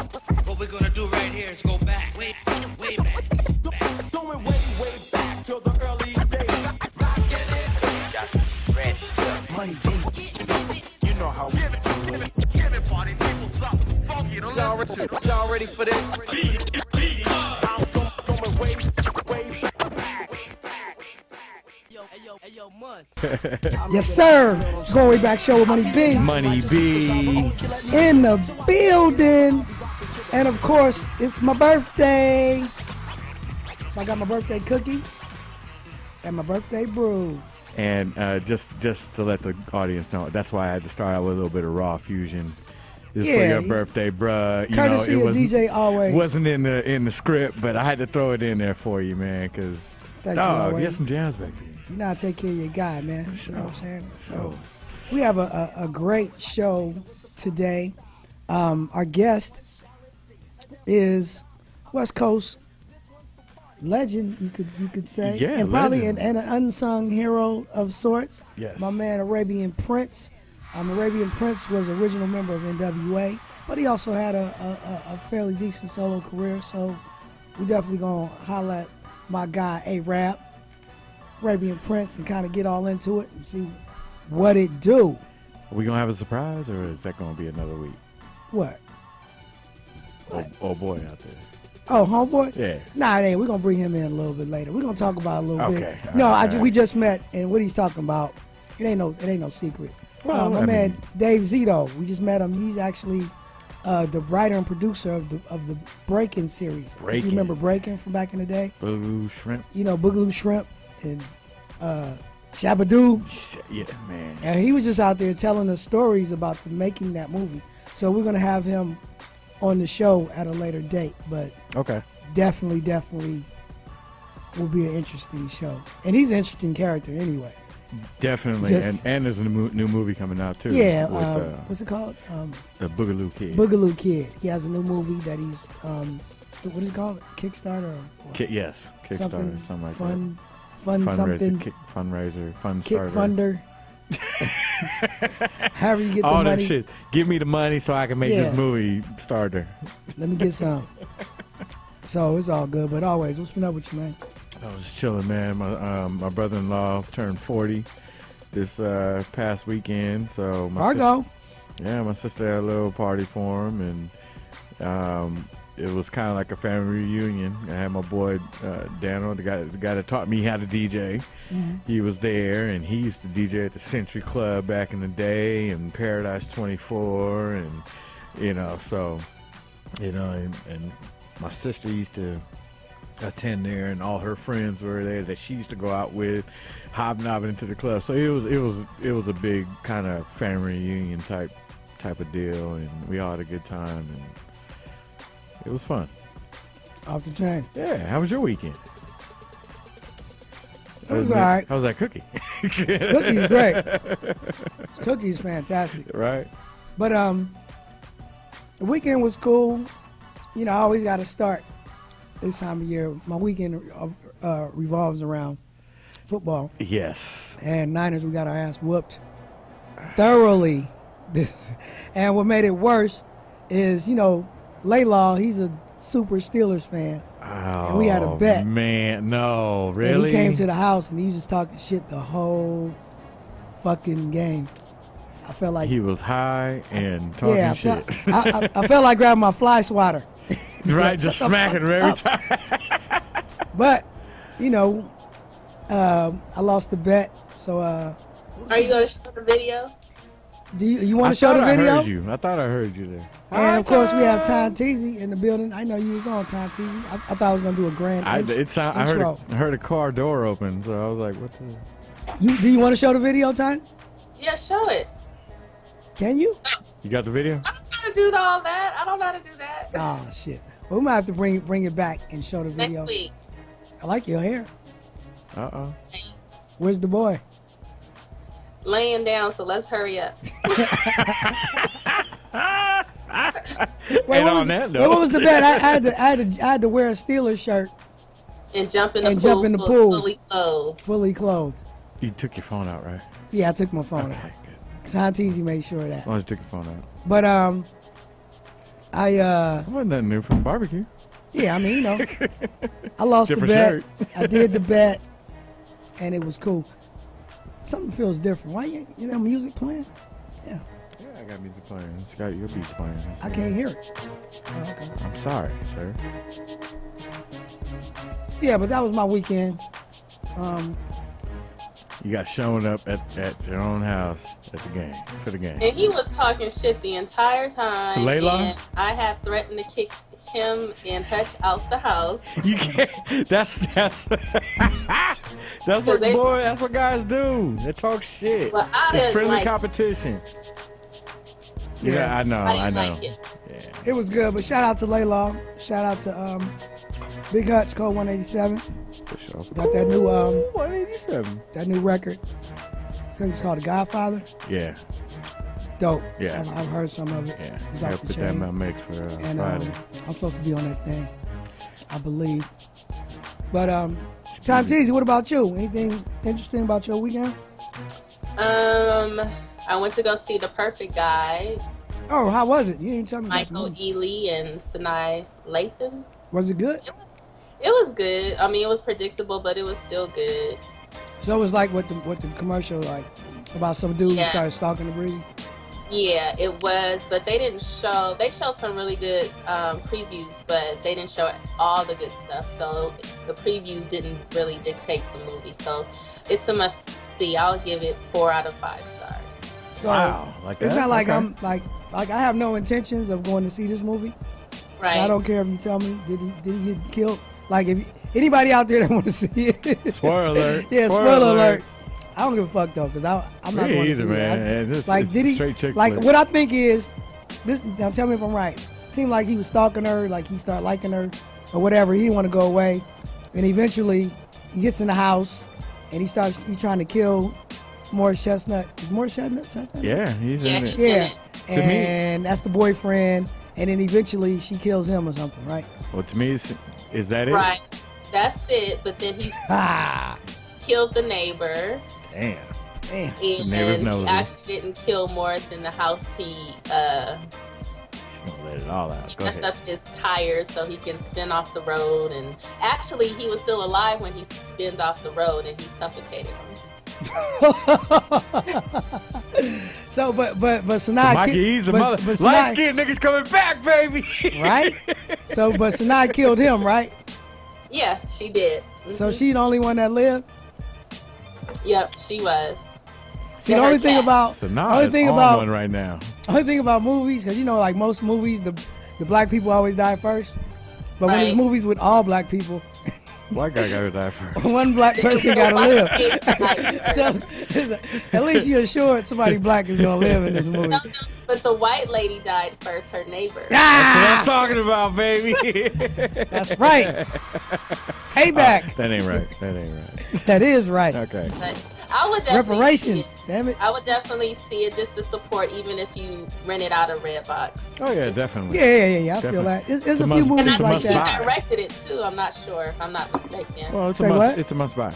What we're gonna do right here is go back, way, way back. Going way, way back to the early days. Red stuff. Money B. You know how we Y'all ready, y'all ready for this? I'm go- going way, way back. Yes, sir. It's Going Way Back Show with Money B Money B. in the building. And of course, it's my birthday. So I got my birthday cookie and my birthday brew. And uh, just just to let the audience know, that's why I had to start out with a little bit of raw fusion. This for your birthday, bruh. You Courtesy know, it of wasn't, DJ Always. wasn't in the in the script, but I had to throw it in there for you, man. Cause Thank you, dog, Always. get some jams back there. You know how to take care of your guy, man. You know what I'm saying? So we have a, a, a great show today. Um, our guest is West Coast legend, you could you could say, Yeah, and probably an, and an unsung hero of sorts. Yes. my man Arabian Prince. Um, Arabian Prince was an original member of NWA, but he also had a, a, a- fairly decent solo career. So we definitely gonna highlight my guy A Rap, Arabian Prince, and kind of get all into it and see what it do. Are we gonna have a surprise, or is that gonna be another week? What? Oh, oh boy, out there. Oh, homeboy? Yeah. Nah, it ain't. We're gonna bring him in a little bit later. We're gonna talk about a little Okay, bit. all No, right, I, we just met, and what he's talking about, it ain't no, it ain't no secret. Well, uh, my I man mean- Dave Zito, we just met him. He's actually uh, the writer and producer of the of the Breaking series. Breaking. You remember Breaking from back in the day? Blue shrimp. You know, Boogaloo Shrimp and uh, Shabadoo. Shit, Yeah, man. And he was just out there telling us stories about the making that movie. So we're gonna have him on the show at a later date, but Okay. definitely, definitely will be an interesting show. And he's an interesting character anyway. Definitely, Just- and and there's a new, new movie coming out too. Yeah, with um, uh, what's it called? Um, the Boogaloo Kid. Boogaloo Kid. He has a new movie that he's um, what is it called? Kickstarter or? Ki- yes, Kickstarter, something, something, like fun, fun that. Fundraiser, something. kick, fundraiser, fun Kick starter. funder. However you get the All that money. shit. Give me the money so I can make Yeah. this movie starter. Let me get some. so it's all good, but always, what's been up with you, man? I was chilling, man. My um, my brother-in-law turned 40 this uh, past weekend, so my Fargo. sis- yeah, my sister had a little party for him, and um, it was kind of like a family reunion. I had my boy uh, Daniel, the guy, the guy that taught me how to DJ. He was there, and he used to DJ at the Century Club back in the day, and Paradise 24, and you know, so you know, and, and my sister used to attend there, and all her friends were there that she used to go out with, hobnobbing into the club. So it was it was it was a big kind of family reunion type type of deal, and we all had a good time, and it was fun. Off the chain. Yeah, how was your weekend? It was all right. How was that cookie? Cookie's great. Cookie's fantastic. right? But um, the weekend was cool. You know, I always got to start this time of year. My weekend uh, uh, revolves around football. Yes. And Niners, we got our ass whooped thoroughly. and what made it worse is, you know, Laylaw, he's a super Steelers fan. Oh, we had a bet. Man, no, really. And he came to the house and he was just talking shit the whole fucking game. I felt like He was high and talking yeah, I shit. felt, I, I, I felt like grabbing my fly swatter. right, just Shut the smacking him every time. But, you know, um, I lost the bet. So, uh, Are you gonna show the video? Do you, you want to show thought the I video? heard you. I thought I heard you there. And of course, we have Ton Teezy in the building. I know you was on Ton Teezy. I, I thought I was gonna do a grand I, int- it sound, I heard intro. a, I heard a car door open, so I was like, "What the?" You, do you want to show the video, Tom? Yeah, show it. Can you? You got the video? I don't know how to do all that. I don't know how to do that. Oh shit. Well, we might have to bring bring it back and show the video. Next week. I like your hair. Uh oh. Thanks. Where's the boy? Laying down, so let's hurry up. Wait, what on was, that wait, note- what was the bet? I, I had to I had to I had to wear a Steelers shirt, And jump in the And pool. jump in the pool. Fully clothed. fully clothed. You took your phone out, right? Yeah, I took my phone out. Okay, good. Ton Teezy made sure of that. As long as you took your phone out. But um, I uh That wasn't that new from barbecue. yeah, I mean, you know. I lost the bet. shirt. I did the bet and it was cool. Something feels different. Why you you know music playing? Yeah. Yeah, I got music playing. It's got your beats playing. That's I it. can't hear it. Oh, okay. I'm sorry, sir. Yeah, but that was my weekend. Um You got shown up at, at your own house at the game for the game. And he was talking shit the entire time. Laylaw? And I had threatened to kick him and Hutch out the house. You can't. That's that's that's what they- boy. That's what guys do. They talk shit. But I it's friendly like- competition. Yeah, Yeah. I know. I I, didn't know. like it. Yeah. it was good, but shout out to Laylaw. Shout out to um Big Hutch Cold 187. For sure. Got that new um 187. that new record. I think it's called The Godfather. Yeah, Dope. Yeah. I've, I've heard some of it. yeah. It's I off gotta the put that in my mix for uh, and um, Friday. I'm supposed to be on that thing, I believe. But um, Ton Teezy, what about you? Anything interesting about your weekend? Um, I went to go see The Perfect Guy, Oh, how was it? You didn't tell me. Michael movie. Ealy and Sanaa Lathan. Was it good? It was good. I mean, it was predictable, but it was still good. So it was like what the what the commercial like about some dude who started stalking the breed. Yeah, it was, but they didn't show. They showed some really good um, previews, but they didn't show all the good stuff. So the previews didn't really dictate the movie. So it's a must see. I'll give it four out of five stars. So Wow, like it's that? not like Okay. I'm like like I have no intentions of going to see this movie. Right? So I don't care if you tell me did he did he get killed. Like if anybody out there that want to see it, Spoiler alert. yeah, spoiler, alert. I don't give a fuck though, cause I I'm not Me going either, to see man. I- this- like it's did he straight chick like flick. what I think is this now tell me if I'm right. Seemed like he was stalking her, like he started liking her or whatever. He didn't want to go away, and eventually he gets in the house and he starts he trying to kill Morris Chestnut. Is Morris Chestnut? Chestnut? Yeah, he's Yeah, in it. Yeah. To me- and that's the boyfriend. And then eventually she kills him or something, right? Well, to me, it's, is that it? Right. That's it. But then he Ah, killed the neighbor, Damn. damn. and neighbor's he nosy. actually didn't kill Morris in the house. He uh, She's gonna let it all out. he Go messed ahead. up his tires so he can spin off the road. And actually, he was still alive when he spinned off the road, and he suffocated him. So, but but but Sanaa, Mikey, ki- he's a but, mother. but Sanaa- Light skinned niggas coming back, baby. right? So, but Sanaa killed him, right? Yeah, she did. So Mhm. she the only one that lived. Yep, she was. See, the only thing cat. about So the now only thing on about one right now. only thing about movies, because you know, like most movies, the the black people always die first. But when it's movies with all black people, Black guy gotta die first. one black person gotta live. So at least you're assured somebody black is gonna live in this movie. No, no, but the white lady died first, her neighbor. Ah! That's what I'm talking about, baby. that's right. Payback. that ain't right. That ain't right. That is right. Okay. But I would definitely Reparations. See it. Damn it. I would definitely see it just to support, even if you rent it out of Redbox. Oh yeah, definitely. Yeah, yeah, yeah, yeah. I feel Definitely. that. There's, there's It's a a few must- And movies I it's a like think she must that. buy. directed it too. I'm not sure if I'm not mistaken. Well, it's Say a must. what? It's a must buy.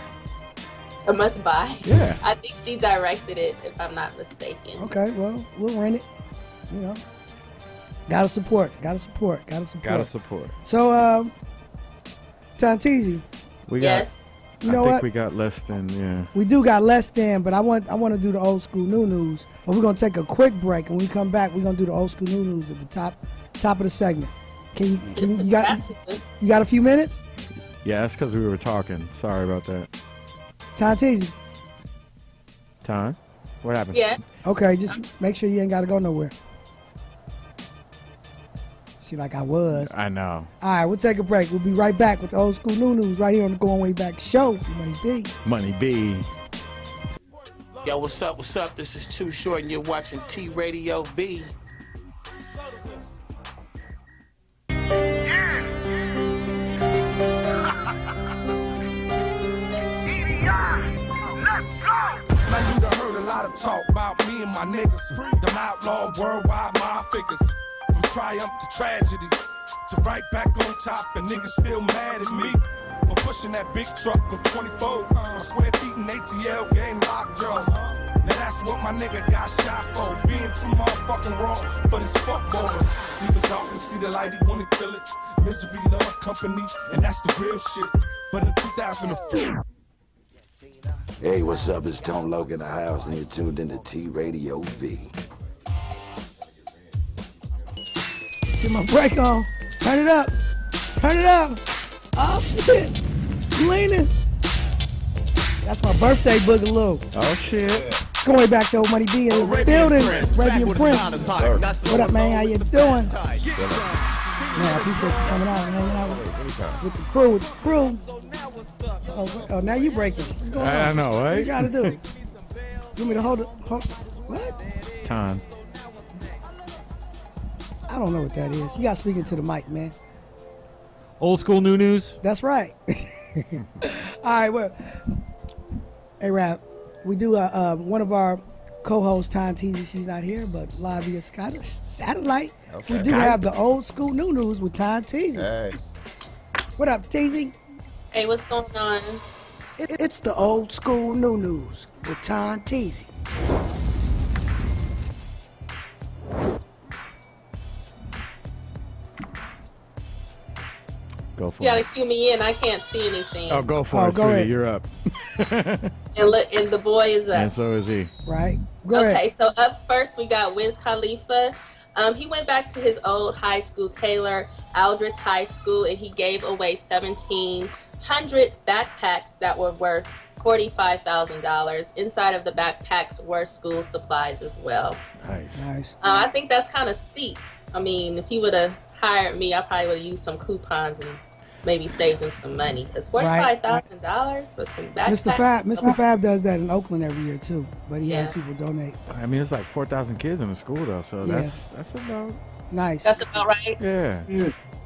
A must buy. Yeah. I think she directed it, if I'm not mistaken. Okay, well, we'll rent it. You know, gotta support, gotta support, gotta support. Gotta support. so, um, Ton Teezy, We got. Yes. You I think what? we We, got less than yeah. We do got less than, but I want I want to do the old school new news. But we're gonna take a quick break, and when we come back, we're gonna do the old school new news at the top top of the segment. Can you can you, you got you got a few minutes, Yeah, that's because we were talking. Sorry about that. Ton Teezy? Time. What happened? Yes. Okay, just make sure you ain't gotta go nowhere. She like I was. I know. All right, we'll take a break. We'll be right back with the old school new news right here on the Going Way Back show. Money B. Money B. Yo, what's up? What's up? This is Too Short, and you're watching T Radio V. Now you done heard a lot of talk about me and my niggas. Them outlaw worldwide my figures. Triumph to tragedy. To right back on top and niggas still mad at me. For pushing that big truck on 24. Square feet in ATL game lockjaw. Now that's what my nigga got shot for. Being too motherfucking raw for this fuck boy. See the darkness, see the light, he wanna kill it. Misery loves company, and that's the real shit. But in 2004. Hey, what's up? It's Tone Logan the house, and you're tuned into T Radio V. Get my brake on. Turn it up. Turn it up. Oh shit. You leaning. That's my birthday boogaloo. Oh shit. Going back to old Money B in the building. Arabian Prince. What up, man? How you doing? Man, I appreciate you coming out and hanging out with, with the crew. With the crew. Oh, oh, now you breaking. What's going on? I know, right? What you right? trying to do? You want me to hold it? Hold, what? Time. I don't know what that is. You got to speak into the mic, man. Old school new news. That's right. All right, well, hey, Rap, we do uh, uh, one of our co-hosts, Ton Teezy. She's not here, but live via Sky- satellite. We do have the old school new news with Ton Teezy. Hey. What up, Teezy? Hey, what's going on? It- It's the old school new news with Ton Teezy. For You gotta cue me in. I can't see anything. Oh, go for Oh, it, go sweetie. ahead. You're up. And, look, and the boy is up. And so is he. Right? Go okay, ahead. so up first we got Wiz Khalifa. Um, he went back to his old high school, Taylor Allderdice High School, and he gave away 1,700 backpacks that were worth $45,000. Inside of the backpacks were school supplies as well. Nice. Nice. Uh, I think that's kind of steep. I mean, if he would have hired me, I probably would have used some coupons and maybe saved him some money. Because $45,000 for some backpacks. Mr. Fab, Mr. Fab does that in Oakland every year too, but he has people donate. I mean, it's like 4,000 kids in the school, though, so Yeah. that's that's about, Nice. That's about right. yeah.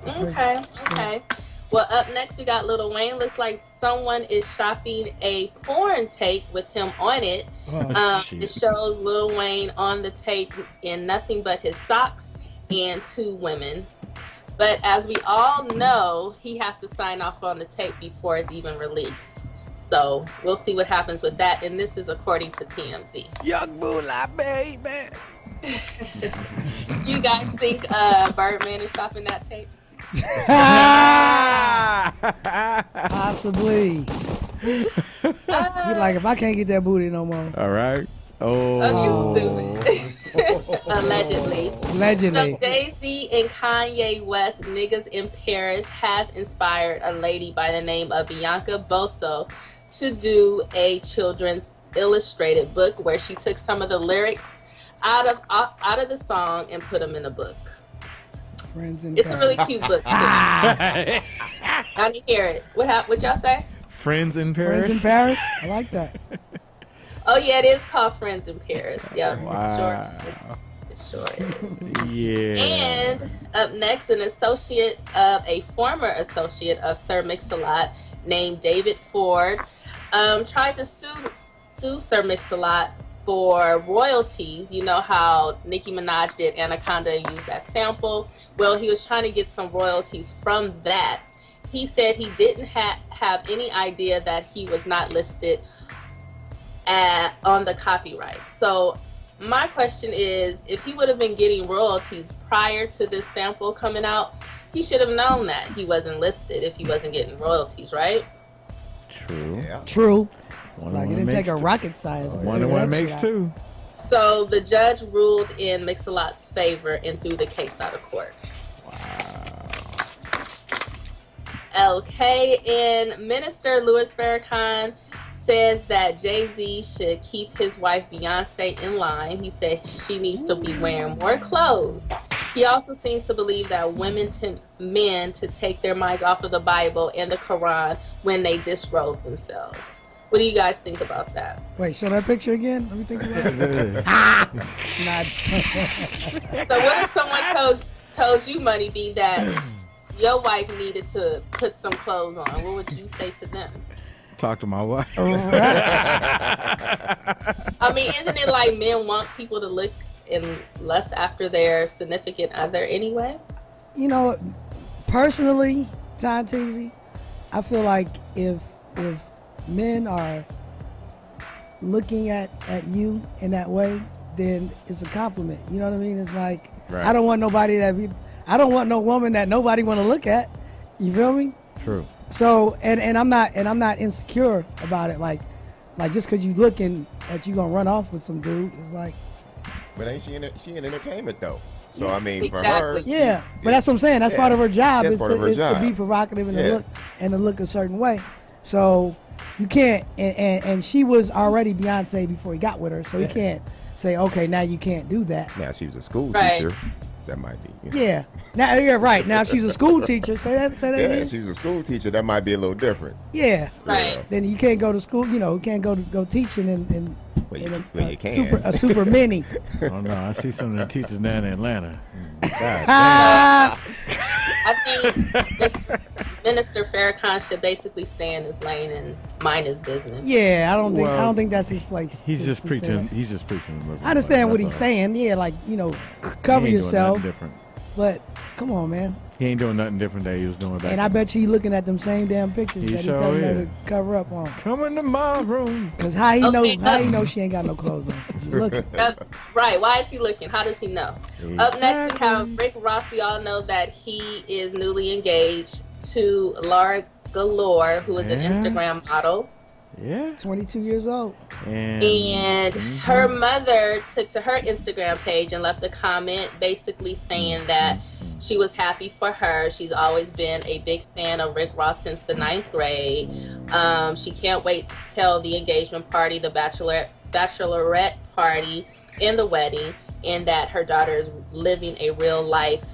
Okay, okay. Well, up next we got Lil Wayne. Looks like someone is shopping a porn tape with him on it. Oh, Um, shit. it shows Lil Wayne on the tape in nothing but his socks and two women. But as we all know, he has to sign off on the tape before it's even released. So we'll see what happens with that. And this is according to TMZ. Young Moolah, baby. Do you guys think uh, Birdman is shopping that tape? Possibly. he like if I can't get that booty no more. All right. Oh. Oh, you stupid. Allegedly. Allegedly. So Jay Z and Kanye West, niggas in Paris, has inspired a lady by the name of Bianca Bosso to do a children's illustrated book where she took some of the lyrics out of out of the song and put them in a book. Friends in Paris. It's a really cute book. I didn't hear it. What What y'all say? Friends in Paris. Friends in Paris. I like that. Oh yeah, it is called Friends in Paris. Yep, Wow. it sure is. It sure is. Yeah. And up next, an associate of a former associate of Sir Mix-a-Lot named David Ford um, tried to sue sue Sir Mix-a-Lot for royalties. You know how Nicki Minaj did Anaconda and used that sample. Well, he was trying to get some royalties from that. He said he didn't ha- have any idea that he was not listed at, on the copyright. So my question is if he would have been getting royalties prior to this sample coming out, he should have known that he wasn't listed if he wasn't getting royalties, right? True. True. One Like and it didn't take a two. rocket science. to One and one that makes shit out. two. So the judge ruled in Mix-a-Lot's favor and threw the case out of court. Okay, and Minister Louis Farrakhan says that Jay Z should keep his wife Beyonce in line. He said she needs to be wearing more clothes. He also seems to believe that women tempt men to take their minds off of the Bible and the Quran when they disrobe themselves. What do you guys think about that? Wait, show that picture again. Let me think about it. Not- So what if someone told told you, Money B, that your wife needed to put some clothes on? What would you say to them? Talk to my wife. I mean, isn't it like men want people to look and lust after their significant other anyway? you know, personally, Ton Teezy, I feel like if if men are looking at at you in that way, then it's a compliment. You know what I mean? It's like Right. I don't want nobody that be, I don't want no woman that nobody want to look at. You feel me? True. So and and I'm not and I'm not insecure about it. Like like just because you looking that you gonna run off with some dude, it's like But ain't she in she in entertainment though? So I mean, for her, Exactly. yeah. But that's what I'm saying. That's Yeah. part of her job That's is, to, of her is to be provocative and to look and to look a certain way. So you can't and, and, and she was already Beyonce before he got with her, so Yeah. he can't say okay now you can't do that. now she was a school Right. teacher. That might be. you know. Yeah. Now you're right. Now if she's a school teacher, say that say that Yeah, again. she a school teacher. That might be a little different. Yeah. Right. Then you can't go to school. You know, you can't go to go teaching and. and Well, in you- a, well, a you can. super a super mini. Oh no, I see some of the teachers down in Atlanta. God Ah, I think Mr. Minister Farrakhan should basically stay in his lane and mind his business. yeah, I don't think I don't think that's his place. He's to- just to preaching. He's just preaching. I understand way. what he's all. saying. Yeah, like you know, c- He cover ain't yourself. nothing different. But come on, man. He ain't doing nothing different that he was doing back. And I bet you he looking at them same damn pictures He that he sure telling her to cover up on. Come into my room. Cause how he know Okay, how he know she ain't got no clothes on? you looking. Uh, right. Why is he looking? How does he know? Up next, we have Rick Ross. We all know that he is newly engaged to Lira Galore, who is an Instagram model. Yeah. 22 years old. And, And her mother took to her Instagram page and left a comment basically saying that she was happy for her. She's always been a big fan of Rick Ross since the ninth grade. Um, she can't wait till the engagement party, the bachelor bachelorette party, and the wedding, and that her daughter is living a real life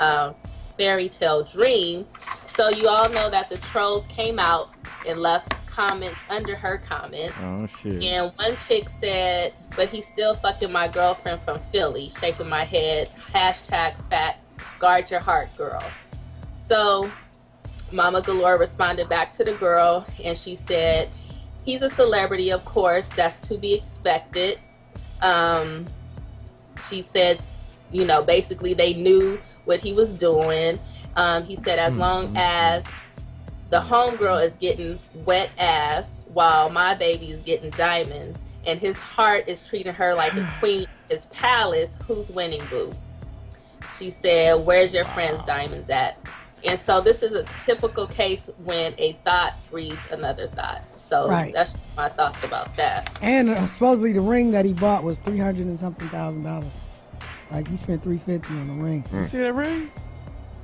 uh, fairy tale dream. So you all know that the trolls came out and left comments under her comment. oh shit. And one chick said, but he's still fucking my girlfriend from Philly, shaking my head, hashtag fat, guard your heart, girl. So Mama Galore responded back to the girl and she said, he's a celebrity, of course, that's to be expected. Um, she said, you know, basically they knew what he was doing. Um, he said, as long as the homegirl is getting wet ass while my baby is getting diamonds, and his heart is treating her like a queen, his palace, who's winning, boo? She said, Where's your friend's diamonds at? And so this is a typical case when a thought breeds another thought. So Right. that's my thoughts about that. And uh, supposedly the ring that he bought was 300 and something thousand dollars. Like he spent 350 on the ring. You see that ring?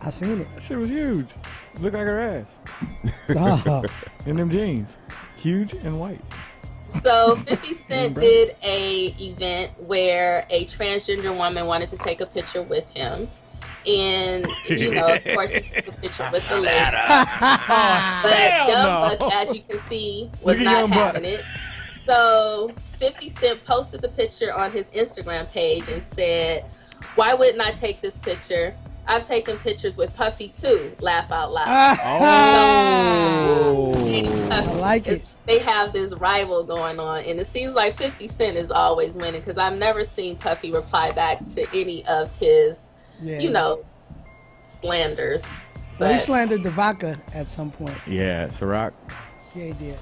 I seen it. That shit was huge. Looked like her ass. Dog. In them jeans. Huge and white. So 50 Cent did a event where a transgender woman wanted to take a picture with him. And you know, of course, he took a picture with the lady. but Young no. Buck, as you can see, was not Young Buck. having it. So 50 Cent posted the picture on his Instagram page and said, "Why wouldn't I take this picture? I've taken pictures with Puffy too. Laugh out loud." Oh. I like it. They have this rival going on, and it seems like 50 Cent is always winning because I've never seen Puffy reply back to any of his, Yeah. you know, slanders. Well, he slandered the vodka at some point. Yeah, Ciroc. Yeah, he did.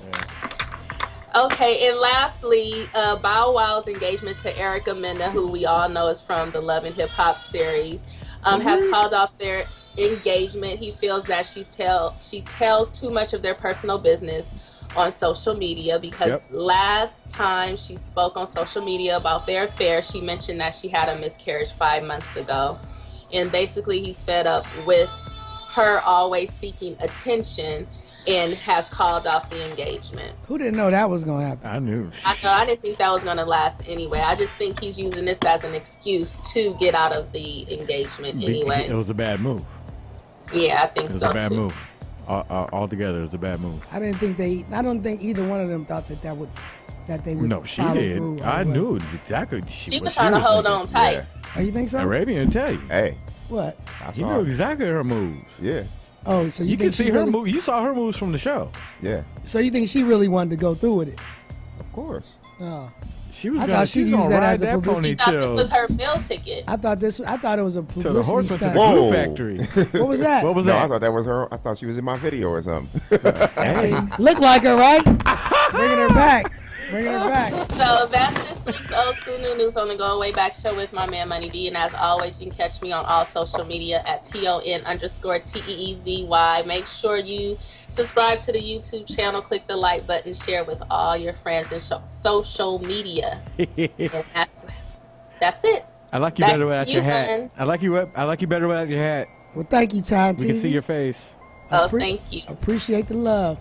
Okay, and lastly, uh, Bow Wow's engagement to Erica Mena, who we all know is from the Love and Hip Hop series, um, has called off their engagement. He feels that she's tell she tells too much of their personal business on social media because Yep. last time she spoke on social media about their affair, she mentioned that she had a miscarriage five months ago, and basically he's fed up with her always seeking attention and has called off the engagement. Who didn't know that was gonna happen? I knew. I know I didn't think that was gonna last anyway. I just think he's using this as an excuse to get out of the engagement anyway. It was a bad move. Yeah, I think so. It was so a bad too. move. All, all, altogether, it was a bad move. I didn't think they. I don't think either one of them thought that that would that they would. No, she did. I what. knew exactly. She, She was trying to hold thinking. on tight. Yeah. Oh, you think so? Arabian tell you. Hey, What? I You knew exactly her moves. Yeah, Oh, so you, You, can see her really, move. You saw her moves from the show. yeah, So you think she really wanted to go through with it? of course. Oh, She was I gonna, thought she she'd was gonna that as a that publicity- thought this ponytail was her meal ticket. I thought this. I thought it was a to the horse went to the. Whoa. glue factory. What was that? what was No, I thought that was her. I thought she was in my video or something. Hey, Look like her, right? Bringing her back. Bring her back. So that's this week's old school new news on the Going Way Back show with my man Money B. And as always, you can catch me on all social media at T O N underscore T E E Z Y. Make sure you subscribe to the YouTube channel, click the like button, share with all your friends and sho- social media. and that's that's it. I like you Back better without you, your hat. man. I like you. I like you better without your hat. Well, thank you, Time We can see your face. Oh, thank you. Appreciate the love.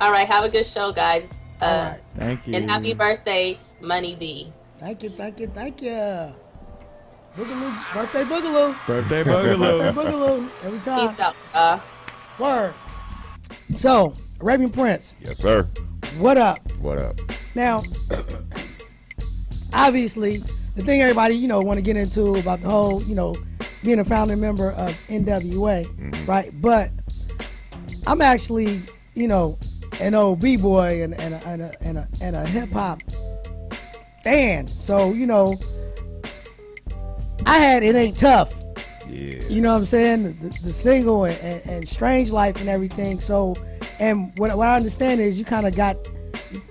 All right, have a good show, guys. Uh, All right. Thank you. And happy birthday, Money B. Thank you, thank you, thank you. Boogaloo, birthday boogaloo. Birthday Boogaloo. birthday boogaloo. boogaloo. Every time. Peace out. Uh, Word. So, Arabian Prince, Yes, sir. what up? What up? Now, obviously, the thing everybody, you know, want to get into about the whole, you know, being a founding member of NWA, right? But I'm actually, you know, an old b-boy and, and, a, and a, and a, and a hip-hop fan. So, you know, I had It Ain't Tough. Yeah. You know what I'm saying? The, the single and, and, and Strange Life and everything. So, and what, what I understand is you kind of got,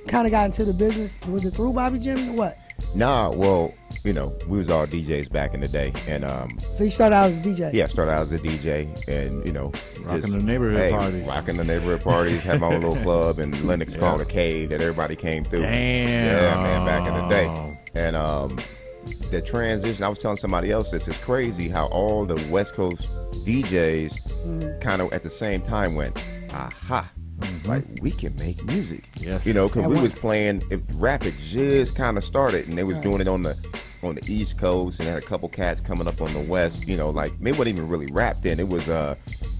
kind of got into the business. Was it through Bobby Jim or what? Nah, well, you know, we was all DJs back in the day, and um, So you started out as a DJ. yeah, started out as a DJ, and you know, Rocking just, the neighborhood hey, parties. rocking the neighborhood parties. Had my own little club in Lennox Yeah. called the Cave that everybody came through. Damn. Yeah, man, back in the day, and um, the transition. I was telling somebody else this is crazy how all the West Coast DJs kind of at the same time went, aha. Like we can make music, Yes. you know, because we was playing. If rap had just kind of started, and they was Right. doing it on the on the East Coast, and had a couple cats coming up on the West. You know, like they wasn't even really rap then. It was uh,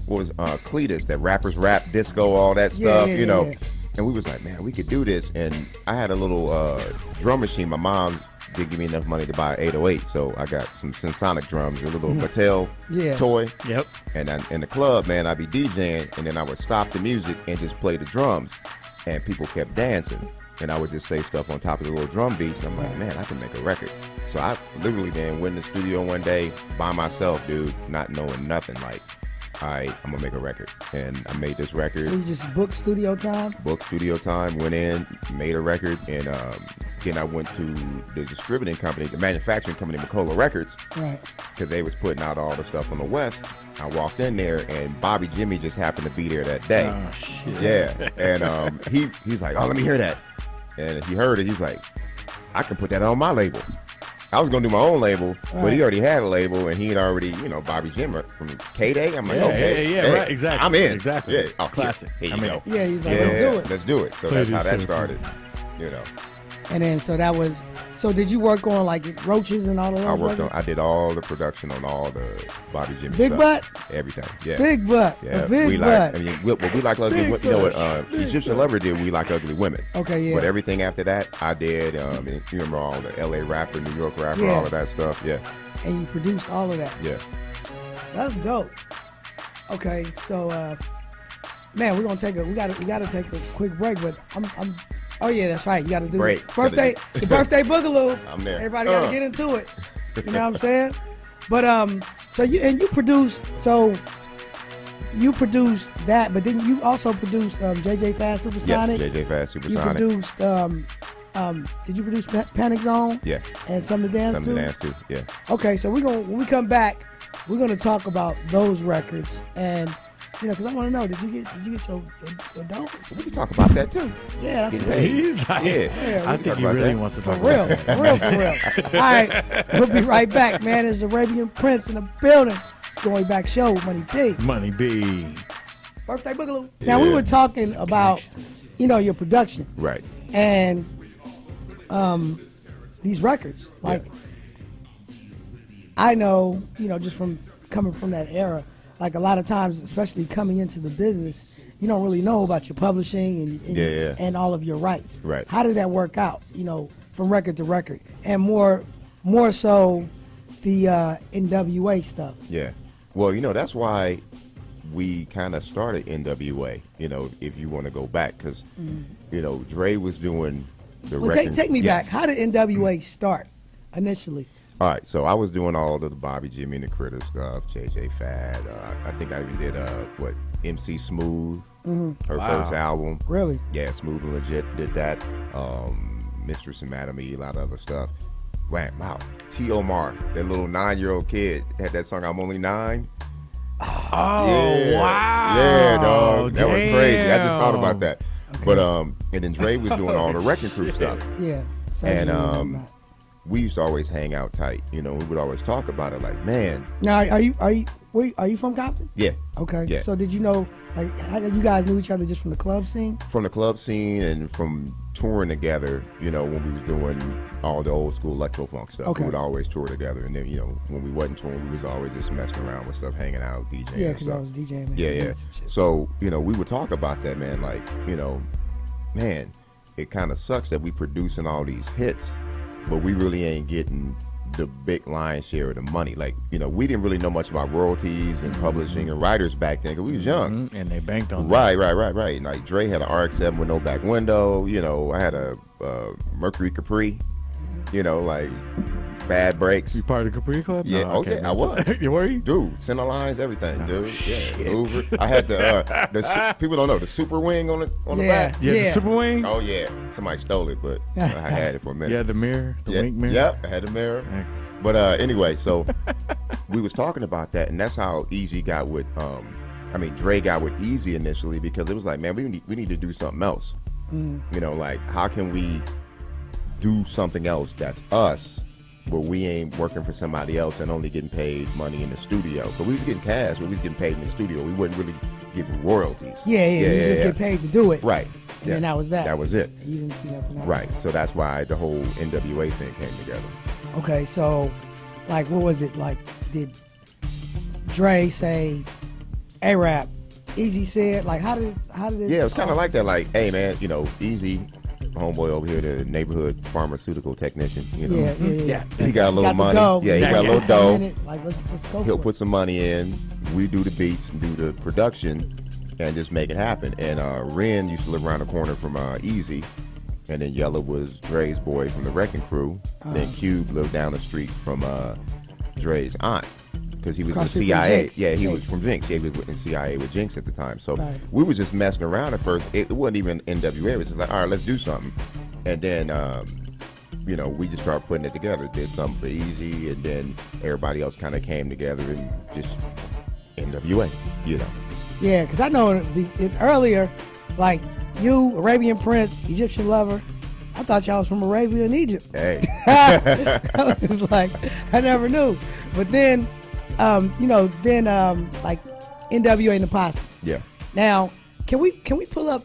was uh, Cletus, that rappers rap, disco, all that Yeah, stuff. yeah, you know, yeah. and we was like, man, we could do this. And I had a little uh, drum machine. My mom didn't give me enough money to buy an 808, so I got some Synsonic drums, a little mm. Mattel Yeah. toy. Yep. And I, in the club, man, I'd be DJing, and then I would stop the music and just play the drums, and people kept dancing. And I would just say stuff on top of the little drum beats, and I'm like, man, I can make a record. So I literally then went in the studio one day by myself, dude, not knowing nothing. Like, all right, I'm gonna make a record, and I made this record So you just booked studio time. booked studio time, went in, made a record, and um, then I went to the distributing company, the manufacturing company, Macola Records, Right. because they was putting out all the stuff on the West. I walked in there, and Bobby Jimmy just happened to be there that day. Oh, shit. Yeah, and um, he he's like, "Oh, let me hear that," and he heard it. He's like, "I can put that on my label." I was gonna do my own label, but he already had a label, and he had already, you know, Bobby Jimmy from K Day. I'm like, Yeah, okay, yeah, yeah, hey, right, exactly, I'm in. exactly. Yeah, oh, Classic. Here, you I'm in. go. Yeah, he's like, yeah, let's do it. Let's do it. So Play that's how that started. You know, And then so that was. So did you work on like roaches and all of those? I worked on. I did all the production on all the Bobby Jimmy. Big stuff. butt. Everything. Yeah. Big butt. Yeah, big we butt. like. I mean, we, what we like ugly. Big You know what? Uh, Egyptian Lover did. We like ugly women. Okay, yeah. But everything after that, I did. Um, and you remember all the L.A. rapper, New York rapper, Yeah. all of that stuff. Yeah, and you produced all of that. yeah. That's dope. Okay, so uh man, we're gonna take a we gotta we gotta take a quick break, but I'm I'm oh yeah, that's right. You gotta do Break. birthday the birthday boogaloo. I'm there. Everybody gotta Uh. get into it. You know what I'm saying? But um so you and you produced so you produced that, but then you also produced um, JJ Fad Yeah, Supersonic. JJ Fad Supersonic. You produced um um did you produce Panic Zone? Yeah. And some to dance Something to? to dance to. Yeah. Okay, so we're gonna when we come back, we're gonna talk about those records and you know, because I want to know, did you get did you get your your, your dope? We can talk about that too. Yeah, that's Get great. He's like, Yeah. Yeah, I think he really that. wants to For talk real, about for real, for real. All right, we'll be right back, man. It's Arabian Prince in the building. It's going back show with Money B. Money B. Birthday Boogaloo. Now we were talking about, you know, your production Right. and um these records. Like I know, you know, just from coming from that era, like a lot of times, especially coming into the business, you don't really know about your publishing and and, Yeah, yeah. and all of your rights. Right. How did that work out? You know, from record to record, and more, more so, the uh, NWA stuff. Yeah. Well, you know, that's why we kind of started NWA, you know, if you want to go back, because, you know, Dre was doing the Mm. Well, record. take take me Yeah. back. How did NWA start initially? All right, so I was doing all of the Bobby Jimmy and the Critter stuff, JJ Fad. Uh, I think I even did uh, what MC Smooth, her Wow. first album. Really? Yeah, Smooth and Legit did that. Um, Mistress and Madam E, a lot of other stuff. Wow, wow. T. Omar, that little nine-year-old kid, had that song "I'm Only Nine. Oh yeah. wow! Yeah, dog. That was crazy. I just thought about that. But um, and then Dre was doing all the wrecking crew stuff. Yeah. So And um, we used to always hang out tight. You know, we would always talk about it. Like, man, now are you are you where, are you from Compton? yeah. Okay. Yeah. So did you know like how, you guys knew each other just from the club scene? from the club scene and from touring together, you know, when we was doing all the old school electro funk stuff, Okay. we would always tour together. And then, you know, when we wasn't touring, we was always just messing around with stuff, hanging out, DJing Yeah, because I was DJing. Man. Yeah, yeah. Beats and shit. So, you know, we would talk about that, man. Like, you know, man, it kind of sucks that we producing all these hits, but we really ain't getting the big lion's share of the money. Like, you know, we didn't really know much about royalties and publishing and writers back then because we was young. Mhm, and they banked on Right, right, right, right. Like Dre had an RX-7 with no back window. You know, I had a uh, Mercury Capri. You know, like bad breaks. You part of the Capri Club? Yeah, No, okay, can't I was. you were you? Dude, center lines, everything, dude. Yeah, shit. Hoover. I had the uh, the su- people don't know the super wing on the on the back. Yeah, Yeah. the Super Wing. Oh yeah, somebody stole it, but I had it for a minute. Yeah, the mirror, the yeah, wink mirror. Yep, I had the mirror. Yeah. But uh, anyway, so we was talking about that, and that's how Eazy got with. Um, I mean, Dre got with Eazy initially because it was like, man, we need we need to do something else. Mm. You know, like how can we do something else that's us, where we ain't working for somebody else and only getting paid money in the studio. But we was getting cash, but we was getting paid in the studio. We wasn't really getting royalties. Yeah, yeah. yeah you just yeah. get paid to do it. Right. And then that was that. That was it. You didn't see nothing else. Right. So that's why the whole NWA thing came together. Okay, so like what was it like? Did Dre say, A rap"? Eazy said, like, how did how did it? Yeah, it was kind of like that. Like, hey, man, you know, Eazy homeboy over here, the neighborhood pharmaceutical technician. You know, Yeah, yeah, yeah. He got a little the money. dough. Yeah, he Got got a little dough in dough. it. Like, let's, let's go He'll for put some money in. We do the beats do the production, and just make it happen. And uh, Ren used to live around the corner from uh, Eazy, and then Yella was Dre's boy from the Wrecking Crew. Uh-huh. Then Cube lived down the street from uh, Dre's aunt. Because he was in the CIA. Yeah, he was from Jinx. Yeah, he was in CIA with Jinx at the time. So Right. we was just messing around at first. It, wasn't even NWA. It was just like, all right, let's do something. And then, um, you know, we just started putting it together. Did something for Eazy, and then everybody else kind of came together and just NWA. You know. Yeah, because I know be- it earlier, like you, Arabian Prince, Egyptian lover. I thought y'all was from Arabia and Egypt. Hey. I was like, I never knew. But then, um, you know, then um, like NWA and the Posse. yeah. Now, can we can we pull up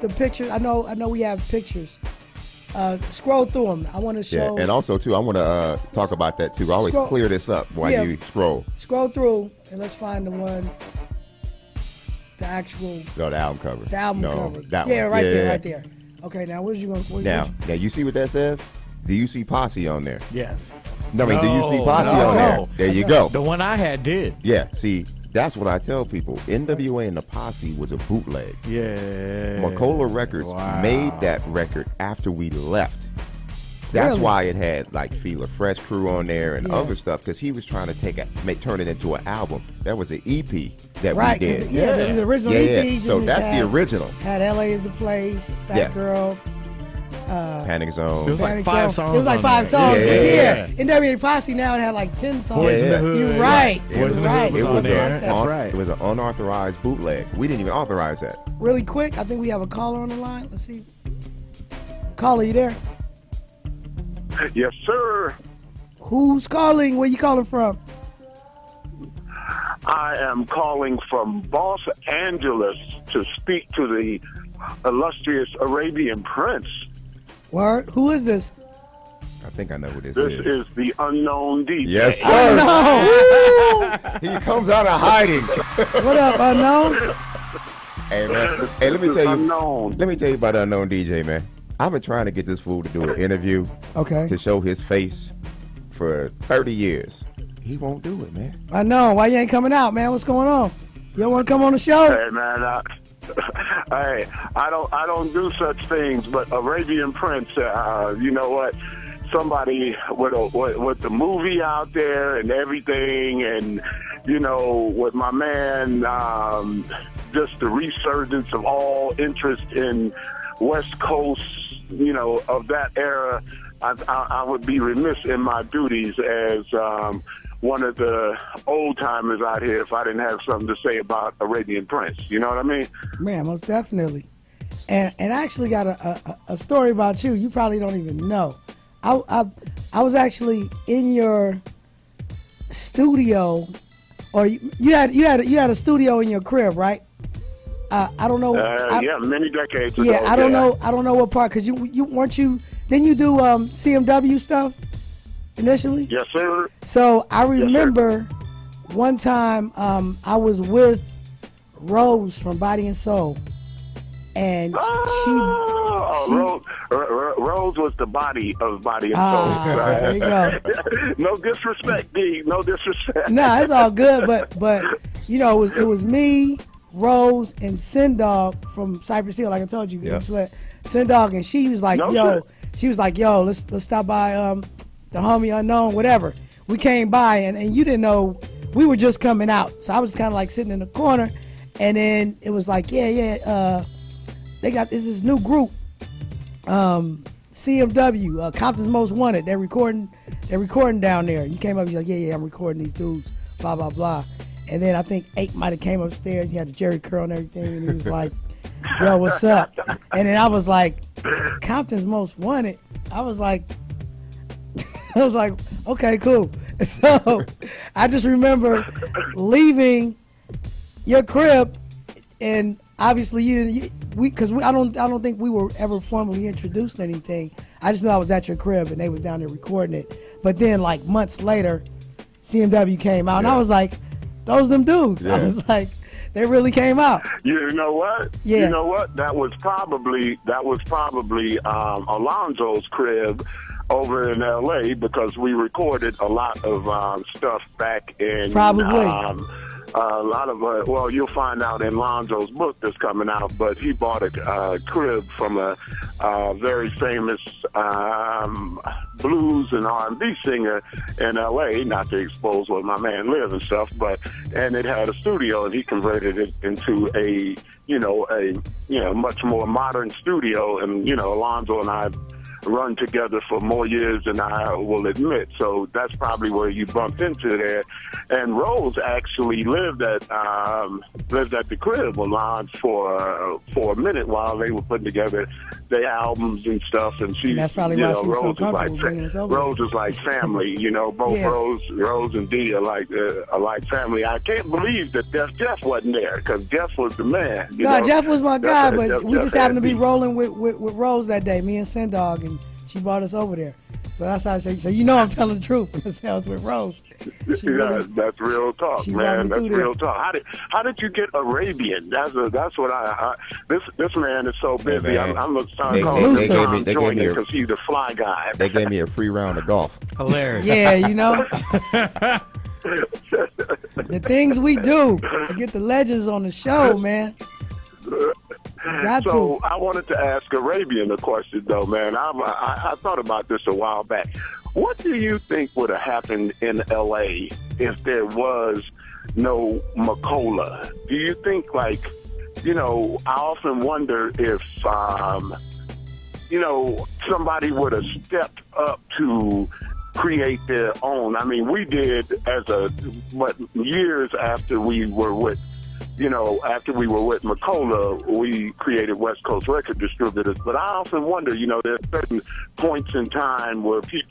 the pictures? I know I know we have pictures. Uh, scroll through them. I want to show. Yeah, show. and also too, I want to uh, talk about that too. I always Scroll- clear this up while Yeah. you scroll. scroll through and let's find the one, the actual No, the album cover. the album no, cover. That yeah, one. right there, right there. Okay, now where's you going? Where's Now, now you see what that says? Do you see Posse on there? Yes. No, I mean, do you see Posse no. on there? There you go. The one I had did. Yeah, see, that's what I tell people. NWA and the Posse was a bootleg. Yeah. Macola Records Wow. made that record after we left. That's Really? why it had like Fila Fresh Crew on there and Yeah. other stuff because he was trying to take it, make turn it into an album. That was an EP that Right, we 'cause did. it- yeah, the- the original yeah, EP yeah. So that's the had- original Had LA is the place. Fat Yeah. Girl. Uh, Panic Zone. It was like Panic five Zone. songs. It was like on five there. songs. Yeah, but yeah, yeah, yeah. NWA Posse now it had like ten songs. Boys in the Yeah. Hood. You're right. It You're was, right. it on was, there. a, That's un- right. it was an unauthorized bootleg. We didn't even authorize that. Really quick, I think we have a caller on the line. Let's see. Caller, you there? Yes, sir. Who's calling? Where you calling from? I am calling from Los Angeles to speak to the illustrious Arabian Prince. Word. Who is this? I think I know who this, This is. This is the unknown DJ. Yes, sir. No. He comes out of hiding. what up, unknown? hey man. Hey, let me tell you. Unknown. Let me tell you about the unknown DJ, man. I've been trying to get this fool to do an interview Okay. to show his face for 30 years. He won't do it, man. I know. Why you ain't coming out, man? What's going on? You don't want to come on the show? Hey man, I, hey, I don't, I don't do such things. But Arabian Prince, uh, you know what? Somebody with a with, with the movie out there and everything, and you know, with my man, um, just the resurgence of all interest in West Coast you know, of that era, I, I, I would be remiss in my duties as um, one of the old timers out here if I didn't have something to say about Arabian Prince. You know what I mean? Man, most definitely. And and I actually got a, a, a story about you. You probably don't even know. I, I I was actually in your studio, or you, you had you had you had a studio in your crib, right? Uh, I don't know. Uh, I- yeah, many decades ago. yeah, I don't know. I don't know what part because you you weren't you. Didn't you do um, CMW stuff initially? Yes, sir. So I sir. remember one time um, I was with Rose from Body and Soul, and Oh, she, she Rose, R- R- Rose was the body of Body and Ah, Soul. there you go. no disrespect, D. No disrespect. nah, it's all good, but but you know it was it was me, Rose, and Sen Dog from Cypress Hill. Like I told you, Yeah. yeah. Sen Dog, and she was like, No yo, shit. she was like, yo, let's let's stop by um the homie unknown, whatever. We came by and, and you didn't know we were just coming out, so I was kind of like sitting in the corner, and then it was like, yeah, yeah, uh, they got this this new group, um, CMW, uh, Compton's Most Wanted. They're recording, they're recording down there. You came up, you're like, yeah, yeah, I'm recording these dudes, blah blah blah. And then I think Eiht might have came upstairs. He had the Jheri curl and everything, and he was like, "Yo, what's up?" And then I was like, "Compton's Most Wanted." I was like, I was like, "Okay, cool." So I just remember leaving your crib, and obviously you didn't. You, we because we I don't I don't think we were ever formally introduced to anything. I just know I was at your crib and they was down there recording it. But then like months later, CMW came out, and I was like, "Those them dudes." I was like, "They really came out." You know what? Yeah. You know what? That was probably that was probably um, Alonzo's crib over in L.A. because we recorded a lot of um, stuff back in Probably. Um, a lot of uh, well, you'll find out in Lonzo's book that's coming out. But he bought a uh, crib from a uh, very famous um, blues and R&B singer in L.A. Not to expose where my man lives and stuff, but and it had a studio, and he converted it into a you know a you know much more modern studio, and you know Alonzo and I run together for more years than I will admit. So that's probably where you bumped into there. And Rose actually lived at um, lived at the crib with Lons for uh, for a minute while they were putting together their albums and stuff. And she, And that's probably you why know, she was so Rose is like comfortable bringing us over Rose is like family. You know, both Yeah. Rose Rose and Dee are like uh, are like family. I can't believe that Jeff, Jeff wasn't there because Jeff was the man. You no, know? Jeff was my guy, Jeff- but Jeff- we just happened to be rolling with, with, with Rose that day, me and Sen Dog, and she brought us over there. So that's how I say. So you know I'm telling the truth. Because I was with Rose. She yeah, really- that's real talk, man. That's through there. real talk. How did how did you get Arabian? That's a, that's what I, I this this man is so busy. man. I'm, I'm starting They- to call they- him they gave me- they gave me because he's the fly guy. They gave me a free round of golf. Hilarious. Yeah, you know. the things we do to get the legends on the show, man. Got so to. I wanted to ask Arabian a question, though, man. I, I, I thought about this a while back. What do you think would have happened in L.A. if there was no Macola? Do you think, like, you know, I often wonder if, um, you know, somebody would have stepped up to create their own. I mean, we did as a, what, years after we were with you know, after we were with Macola, we created West Coast Record Distributors. But I often wonder, you know, there's certain points in time where people,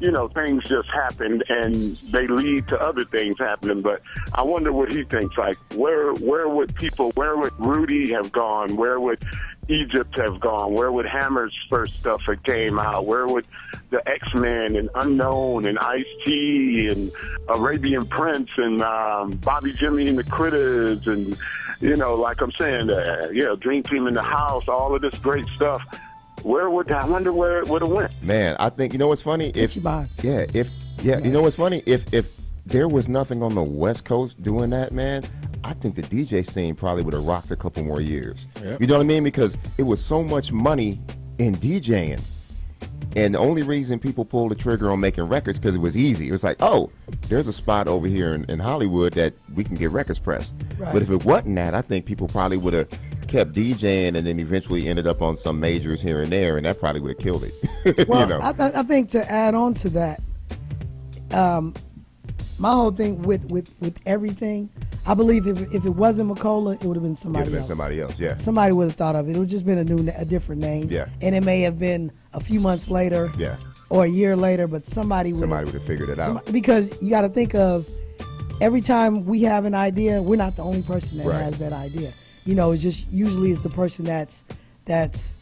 you know, things just happen and they lead to other things happening. But I wonder what he thinks. Like, where where would people, where would Rudy have gone? Where would Egypt have gone? Where would Hammer's first stuff have came out? Where would the X Men and Unknown and Ice T and Arabian Prince and um, Bobby Jimmy and the Critters and you know, like I'm saying, uh, yeah, Dream Team in the House, all of this great stuff. Where would I wonder where it would have went? Man, I think you know what's funny if Ichiban. yeah if yeah you know what's funny if if there was nothing on the West Coast doing that, man. I think the DJ scene probably would have rocked a couple more years. Yep. You know what I mean? Because it was so much money in DJing. And the only reason people pulled the trigger on making records because it was easy. It was like, oh, there's a spot over here in, in Hollywood that we can get records pressed. Right. But if it wasn't that, I think people probably would have kept DJing and then eventually ended up on some majors here and there, and that probably would have killed it. Well, you know, I, I I think to add on to that, um, my whole thing with, with, with everything, I believe if, if it wasn't Macola, it would have been somebody been else. somebody else. Yeah, Somebody would have thought of it. It would just been a new, a different name. Yeah. And it may have been a few months later. Yeah. Or a year later, but somebody would. somebody would have figured it out. Because you got to think of every time we have an idea, we're not the only person that Right. has that idea. You know, it's just usually it's the person that's that's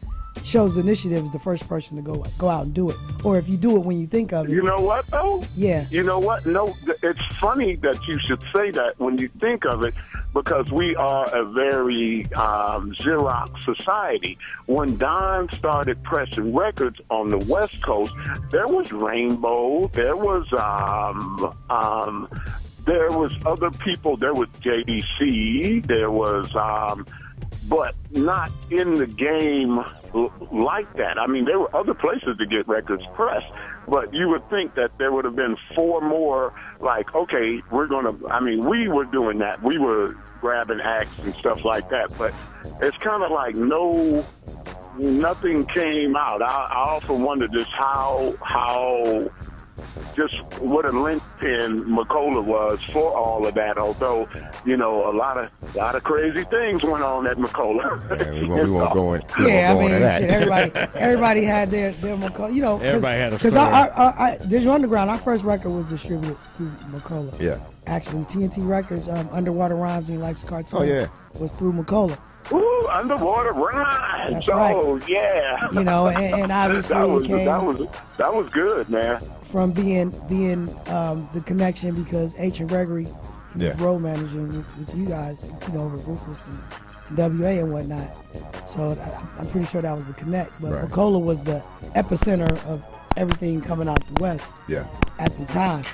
shows initiative is the first person to go go out and do it. Or if you do it when you think of it, You know what though? Yeah. You know what? No, it's funny that you should say that when you think of it, because we are a very um, Xerox society. When Don started pressing records on the West Coast, there was Rainbow, there was um, um, there was other people. There was JDC. There was. Um, but not in the game like that. I mean, there were other places to get records pressed, but you would think that there would have been four more. Like, okay, we're gonna. I mean, we were doing that. We were grabbing acts and stuff like that. But it's kind of like no, nothing came out. I, I often wonder just how how just what a linchpin Macola was for all of that. Although, you know, a lot of a lot of crazy things went on at Macola. Yeah, we won't, we won't go in. we yeah, I won't go mean, that. shit, everybody, everybody had their their Macola. You know, Everybody had a because story. our, our, our Digital Underground, our first record was distributed through Macola. Yeah. Actually, TNT Records, um, Underwater Rhymes and Life's Cartoon. Oh, yeah. was through Macola. Ooh, underwater rides. That's right. Oh yeah. You know, and, and obviously that it was came that was that was good, man. from being being um, the connection because Atron Gregory, he was Yeah. road manager with, with you guys, you know, with Rufus and WA and whatnot. So I, I'm pretty sure that was the connect. But Right. Macola was the epicenter of everything coming out the West Yeah. at the time.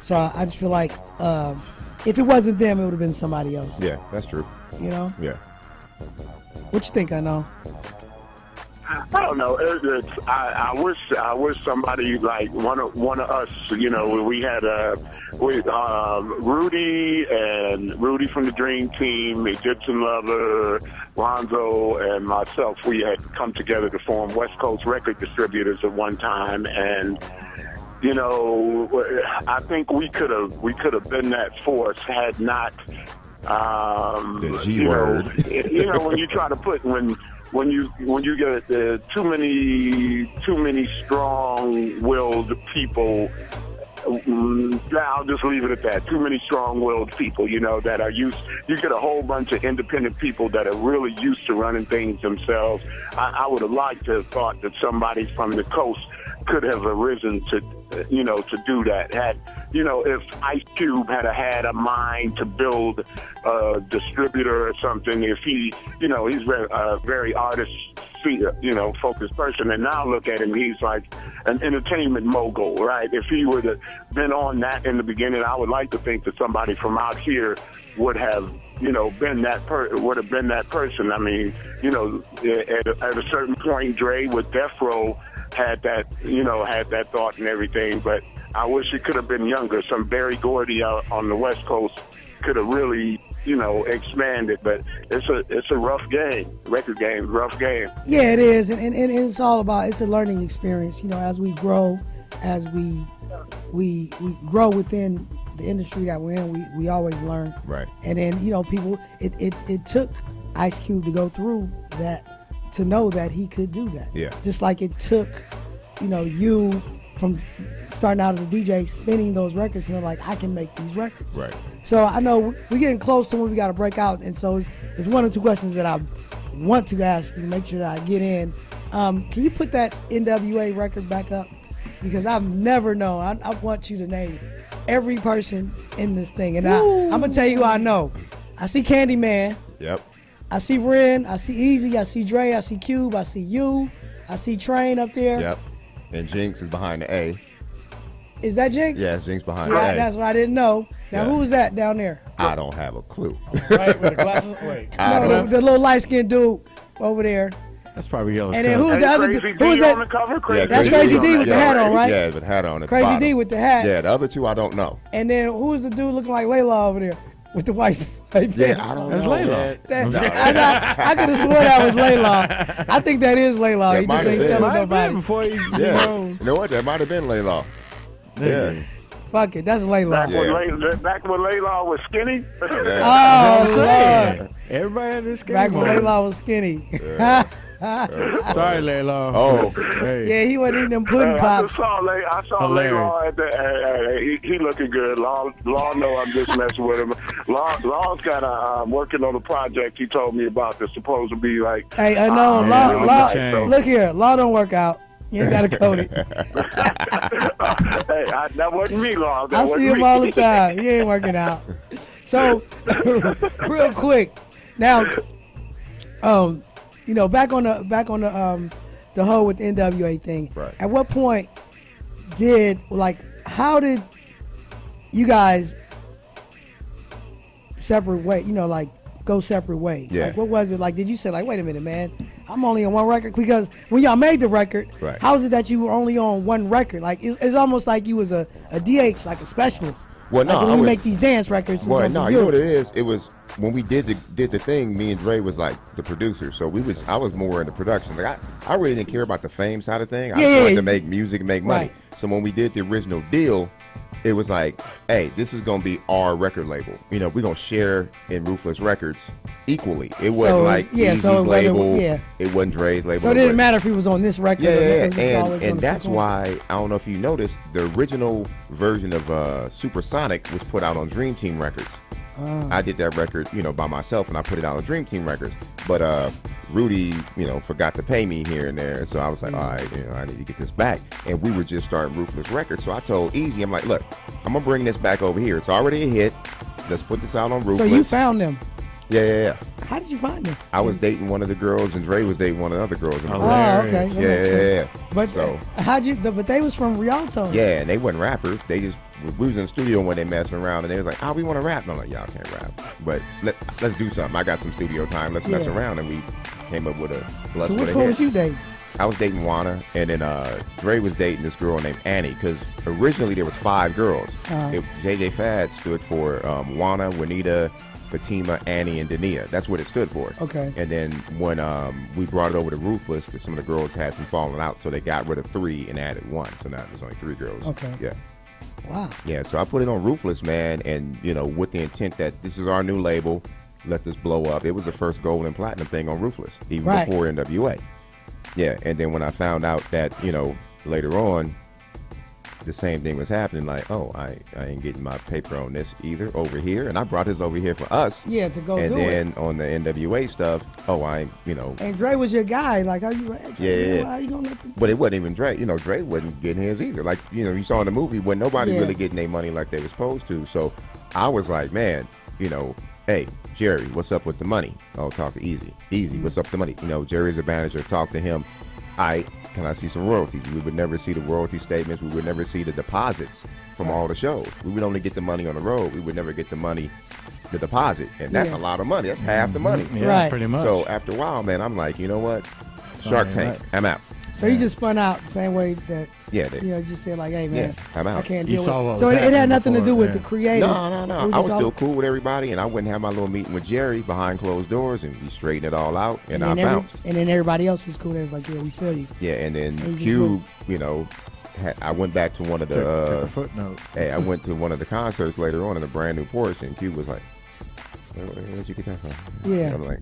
So I, I just feel like um, if it wasn't them, it would have been somebody else. Yeah, that's true. You know, Yeah. What you think? I know. I don't know. It, it's, I, I wish I wish somebody like one of one of us. You know, we had uh, with um, Rudy and Rudy from the Dream Team, Egyptian Lover, Lonzo, and myself. We had come together to form West Coast Record Distributors at one time, and you know, I think we could have we could have been that force had not. Um, The G you know, word. you know, when you try to put when when you when you get uh, too many too many strong-willed people. mm, I'll just leave it at that. Too many strong-willed people, you know, that are used. You get a whole bunch of independent people that are really used to running things themselves. I, I would have liked to have thought that somebody from the coast could have arisen to, you know, to do that. Had you know, if Ice Cube had a, had a mind to build a distributor or something, if he, you know, he's uh, very artist, you know, focused person, and now look at him, he's like an entertainment mogul, right? If he would have been on that in the beginning, I would like to think that somebody from out here would have you know, been that per would have been that person. I mean, you know, at a, at a certain point, Dre with Death Row had that, you know, had that thought and everything. But I wish it could have been younger. Some Berry Gordy out on the West Coast could have really, you know, expanded. But it's a it's a rough game, record game, rough game. Yeah, it is, and, and, and it's all about it's a learning experience. You know, as we grow, as we we we grow within the industry that we're in, we, we always learn. Right. And then you know, people, it, it it took Ice Cube to go through that to know that he could do that. Yeah. Just like it took, you know, you from starting out as a DJ, spinning those records, and they're like, I can make these records. Right. So I know we're getting close to when we got to break out, and so it's, it's one or two questions that I want to ask you to make sure that I get in. Um, can you put that NWA record back up? Because I've never known. I, I want you to name every person in this thing, and I, I'm gonna tell you who I know. I see Candyman. Yep. I see Ren. I see Eazy. I see Dre. I see Cube. I see you. I see Train up there. Is Yep. And Jinx is behind the A. Is that Jinx? Yeah, Jinx behind See, the I, A. that's what I didn't know. Now, Yeah. who is that down there? I don't have a clue. Right with the glasses. Wait. No, the, the little light skinned dude over there. That's probably Yella And then who's Hey, the other? Dude- D Who is on the that? cover. Crazy That's Crazy on D with the cover. hat on, right? Yeah, with the hat on. At Crazy bottom. D with the hat. Yeah, the other two I don't know. And then who is the dude looking like Laylaw over there? With the white. white Yeah, pants I don't. That's know. Laylaw. man. That, No. I, got- I could have sworn that was Laylaw. I think that is Laylaw. That he just ain't been. telling Might have nobody. before he, you Yeah, know. you know what? That might have been Laylaw. Yeah, Fuck it, that's Laylaw. Back Yeah. when Lay, back when Laylaw was skinny. yeah. Oh, I'm Lord. Everybody had this game. Back when on. Laylaw was skinny. Sorry, Laylaw. Oh. hey. yeah, he wasn't eating them pudding Hey, I pops. just saw Lay, I saw Hilarious. Laylaw at the. Uh, he, he looking good. Law, Law know I'm just messing with him. Law, Law's got a um, working on a project he told me about that's supposed to be like. Hey, I know. uh, law, really law, nice, so- look here. Law don't work out. You ain't got to code it. hey, I, that wasn't me, Law. That I see him me. all the time. He ain't working out. So, real quick, now, um, you know, back on the back on the um, the whole with the NWA thing. Right. At what point did like how did you guys separate way? You know, like go separate ways. Yeah. Like, what was it like? Did you say like, wait a minute, man? I'm only on one record because when y'all made the record, Right. how is it that you were only on one record? Like, it, it's almost like you was a, a DH, like a specialist. Well, like no, when I we was- make these dance records. Boy, no, you know what it is? It was when we did the did the thing. Me and Dre was like the producer, so we was I was more in the production. Like I, I really didn't care about the fame side of thing. I Yeah, just wanted yeah. to make music and make money. Right. So when we did the original deal, it was like, hey, this is gonna be our record label. You know, we're gonna share in Ruthless Records equally. It wasn't So, like yeah, Eazy's so it label. yeah. It wasn't Dre's label. So it it didn't matter if he was on this record. yeah, or yeah, yeah. it was just always and and that's why I don't know if you noticed the original version of uh, Supersonic was put out on Dream Team Records. Ah. I did that record, you know, by myself, and I put it out on Dream Team Records. But uh, Rudy, you know, forgot to pay me here and there, so I was like, Mm. all right, you know, I need to get this back. And we were just starting Ruthless Records, so I told Eazy, I'm like, look, I'm gonna bring this back over here. It's already a hit. Let's put this out on Ruthless. So you found them. Yeah, yeah, yeah. How did you find them? I was dating one of the girls, and Dre was dating one of the other girls. In the Oh, band. okay. That Yeah, makes yeah, yeah. But so. how'd you? But they was from Rialto. Yeah, and they wasn't rappers. They just we was in the studio when they messing around, and they was like, "Oh, we want to rap." And I'm like, "Y'all can't rap, but let let's do something. I got some studio time. Let's mess around." And we came up with a So which one was you dating? I was dating Juana, and then uh, Dre was dating this girl named Annie. Because originally there was five girls. Uh-huh. It, JJ Fad stood for um, Juana, Juanita, Fatima, Annie, and Dania. That's what it stood for. Okay. And then when um, we brought it over to Ruthless, because some of the girls had some falling out, so they got rid of three and added one. So now there's only three girls. Okay. Yeah. Wow. Yeah, so I put it on Ruthless, man, and you know, with the intent that this is our new label, let this blow up. It was the first gold and platinum thing on Ruthless, even Right. before NWA. Yeah, and then when I found out that you know later on, the same thing was happening. Like, oh, I, I ain't getting my paper on this either over here, and I brought this over here for us. Yeah, to go and then it. on the NWA stuff, oh, I you know, And Dre was your guy. Like, how you? Yeah, yeah, yeah. How you gonna let but it wasn't even Dre. You know, Dre wasn't getting his either. Like, you know, you saw in the movie when nobody Yeah. really getting their money like they were supposed to. So I was like, man, you know, hey, Jerry, what's up with the money? Oh, talk to Eazy. Eazy, what's up with the money? You know, Jerry's a manager. Talk to him. I can I see some royalties? We would never see the royalty statements. We would never see the deposits from all the shows. We would only get the money on the road. We would never get the money, the deposit, and that's Yeah. a lot of money. That's half the mm-hmm. money. Yeah, Right. pretty much. So after a while, man, I'm like, you know what? Shark Tank. right. I'm out. So you just spun out the same way that Yeah, they, you know, just said like, hey man, Yeah, I'm out. I can't You deal saw with. what So it, it had happening nothing to do with yeah. the creative. No, no, no. It was I was just all- still cool with everybody, and I wouldn't have my little meeting with Jerry behind closed doors, and we straightened it all out, and, I then every- bounced. and then everybody else was cool. They was like, yeah, we feel you. Yeah, and then And you Cube, you know, I went back to one of the. took Uh, a footnote. hey, I went to one of the concerts later on in a brand new Porsche, and Cube was like, "Where, where, where'd you get that from?" Yeah. And I'm like,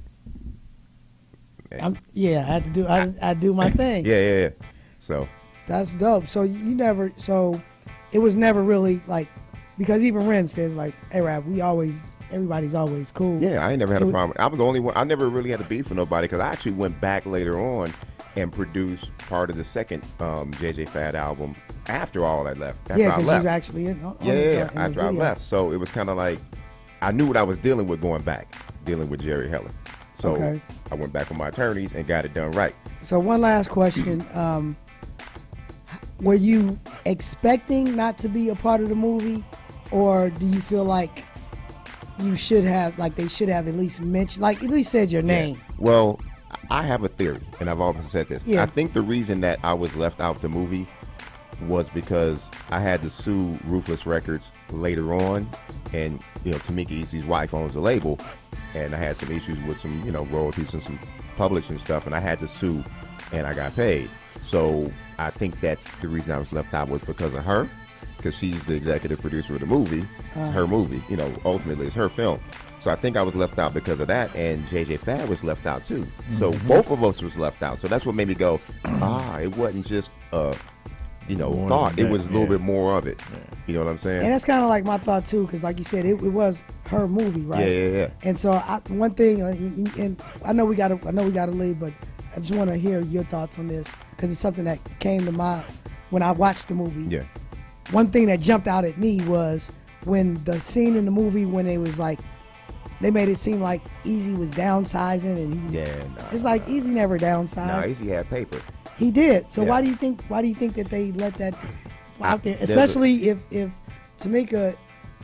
I'm, yeah, I had to do. I, I do my thing. "Yeah, yeah, yeah." So That's dope. So you never. So it was never really like because even Ren says like, hey, Rap, we always everybody's always cool. Yeah, I ain't never had It a problem. I was the only one. I never really had a beef with nobody because I actually went back later on and produced part of the second um, JJ Fad album after all that left. After yeah, I because was actually in. On yeah, the, yeah, in after I left. So it was kind of like I knew what I was dealing with going back, dealing with Jerry Heller. So Okay. I went back with my attorneys and got it done right. So one last question: um, Were you expecting not to be a part of the movie, or do you feel like you should have, like they should have at least mentioned, like at least said your name? Well, I have a theory, and I've often said this. Yeah. I think the reason that I was left out the movie was because I had to sue Ruthless Records later on, and you know Tomica Eazy's wife owns the label, and I had some issues with some you know royalties and some publishing stuff, and I had to sue, and I got paid. So I think that the reason I was left out was because of her, because she's the executive producer of the movie. It's Uh. her movie, you know. Ultimately, it's her film. So I think I was left out because of that, and JJ Fad was left out too. So Mm-hmm. both of us was left out. So that's what made me go, ah, it wasn't just uh, you know, More thought. It was a little yeah. bit more of it. You know what I'm saying? And that's kind of like my thought too, because like you said, it, it was her movie, right? Yeah, yeah, yeah. And so I, one thing, uh, and and I know we got to, I know we got to leave, but I just want to hear your thoughts on this because it's something that came to mind when I watched the movie. Yeah. One thing that jumped out at me was when the scene in the movie when it was like, they made it seem like Eazy was downsizing, and he, Yeah, nah, it's like Eazy never downsized. Nah, Eazy had paper. He did. So Yeah. why do you think? Why do you think that they let that out there? there's a- Especially if if Tomica,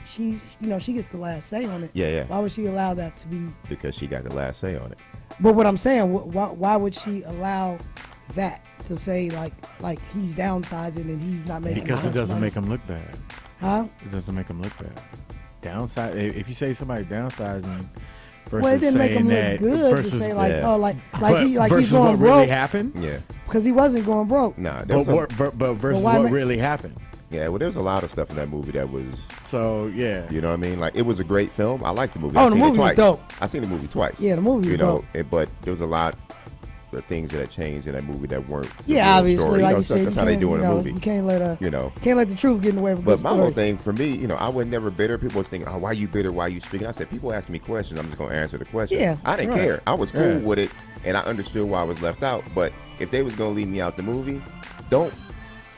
she you know she gets the last say on it. Yeah, yeah. Why would she allow that to be? Because she got the last say on it. But what I'm saying, why why would she allow that to say like like he's downsizing and he's not making Because it doesn't money? make him look bad. Huh? It doesn't make him look bad. Downside. If you say somebody's downsizing versus Well, it didn't make him look that good to say like Yeah. oh like like but he like he's going what broke really happened. Yeah. Because he wasn't going broke. Nah, there But, was a, what- but, but versus why what ma- really happened. yeah, well, there was a lot of stuff in that movie that was, So yeah. you know what I mean? Like, it was a great film. I liked the movie. Oh, I the seen movie it was twice. dope. I seen the movie twice. Yeah, the movie You was know, dope. it, but there was a lot of things that changed in that movie that weren't. the Yeah, obviously, story. like you know, you so said, that's you how they can't, do you in a know, movie. You can't let a You know. can't let the truth get in the way of a good But my story. whole thing for me, you know, I was never bitter. People was thinking, "Oh, why you bitter? Why you speaking?" I said, "People ask me questions. I'm just gonna answer the question." Yeah, I didn't right. care. I was cool Yeah. with it, and I understood why I was left out. But if they was gonna leave me out the movie, don't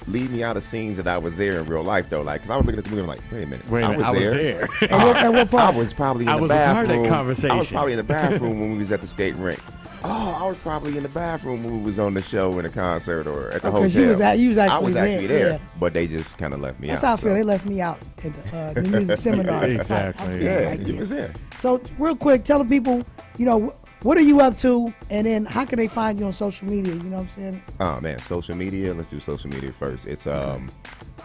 leave me out of scenes that I was there in real life, though. Like, 'cause I was looking at the movie, I'm like, "Wait a minute, Wait a I minute, was I was there." there. And what, and I was probably in I the was a part of that bathroom. I was probably in the bathroom when we was at the skating rink. Oh, I was probably in the bathroom when we was on the show in a concert or at the Oh, hotel. 'cause you was at- you was I was actually there, there, yeah. but they just kind of left me That's out. That's how I feel. so. They left me out at the, uh, the music seminar. Exactly. I- I feel Yeah, like you was there. So real quick, tell the people, you know, wh- what are you up to, and then how can they find you on social media? You know what I'm saying? Oh man, social media. Let's do social media first. It's um,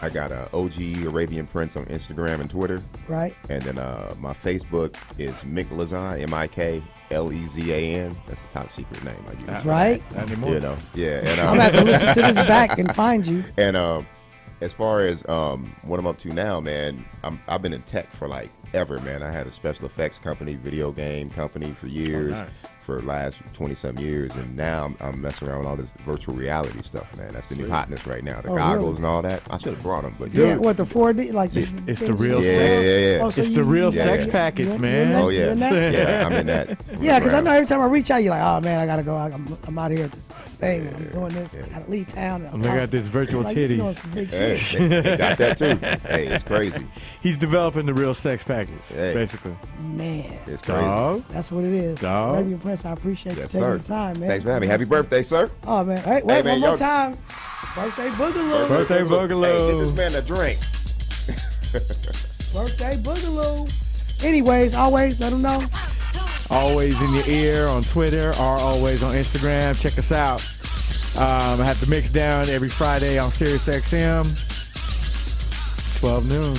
I got a OG Arabian Prince on Instagram and Twitter, Right. and then uh, my Facebook is Mick Lazan, M I K L E Z A N. That's a top secret name I use. Right. Not anymore. You know, yeah. And I'm um, gonna have to listen to this back and find you. And um, as far as um, what I'm up to now, man, I'm, I've been in tech for like ever, man. I had a special effects company, video game company for years, nice. For last 20 some years, and now I'm, I'm messing around with all this virtual reality stuff, man. That's the new hotness right now. The Oh, goggles really? and all that. I should have brought them, but Yeah. dude, What the 4D like? It's- the it's the real you- sex- Yeah, yeah, yeah. Oh, so It's you- the real you- sex you- packets, you- man. you in oh yeah, yeah, I'm in that. Yeah, because I know every time I reach out, you're like, oh man, I gotta go. I'm, I'm out here at this thing. I'm doing this. I gotta leave town. I'm looking at this virtual like, titties. some big Hey, they, they got that too. Hey, it's crazy. He's developing the real sex package, Hey. basically. Man, It's crazy. Dog. that's what it is. Dog. Arabian Prince, I appreciate Yes, you taking sir. the time, man. Thanks for having me. Happy birthday, sir. Oh man, hey, wait Hey, man, one more time. Birthday boogaloo. Birthday Hey, boogaloo. get this man a drink. Birthday boogaloo. Anyways, always let them know. Always in your ear on Twitter or always on Instagram. Check us out. Um, I have the mix down every Friday on Sirius XM, 12 noon,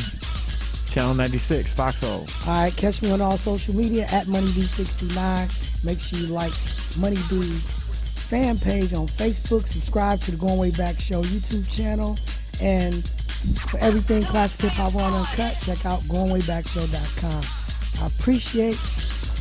channel 96, Foxhole. All right, catch me on all social media at MoneyB69. Make sure you like Money B fan page on Facebook. Subscribe to the Goin Way Back Show YouTube channel. And for everything classic hip hop on uncut, check out GoinWayBackShow.com. I appreciate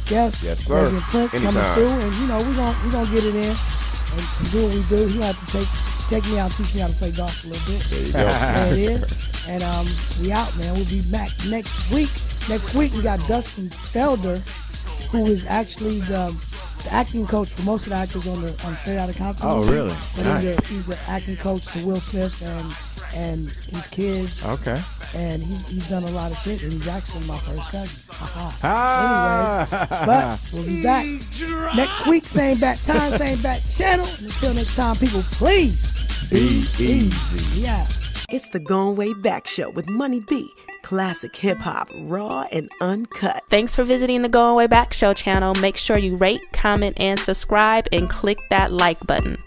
guests, Yes, sir. Arabian Prince coming through, and you know we're gonna we're gonna get it in and, do what we do. He have to take take me out, teach me how to play golf a little bit. There you go. There it is. And um, we out, man. We'll be back next week. Next week we got Dustin Felder, who is actually the, the acting coach for most of the actors on the on Straight Outta Compton. Oh, really? But Nice. he's a he's an acting coach to Will Smith and and his kids. Okay. And he, he's done a lot of shit. And he's actually my first cousin. Haha. Ah! Anyway, but we'll be back next week, same back time, same back channel. And until next time, people, please Be easy. Yeah. It's the Goin Way Back Show with Money B. Classic hip hop, raw and uncut. Thanks for visiting the Goin Way Back Show channel. Make sure you rate, comment, and subscribe, and click that like button.